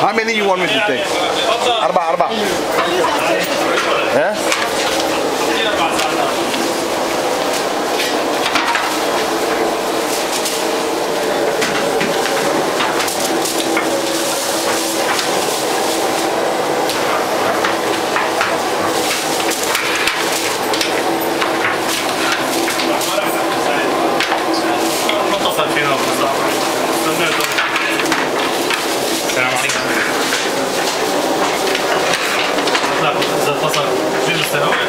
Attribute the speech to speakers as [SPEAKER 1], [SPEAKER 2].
[SPEAKER 1] How many you want me to take? Arba, arba. Tak, za to za reżyserowałem.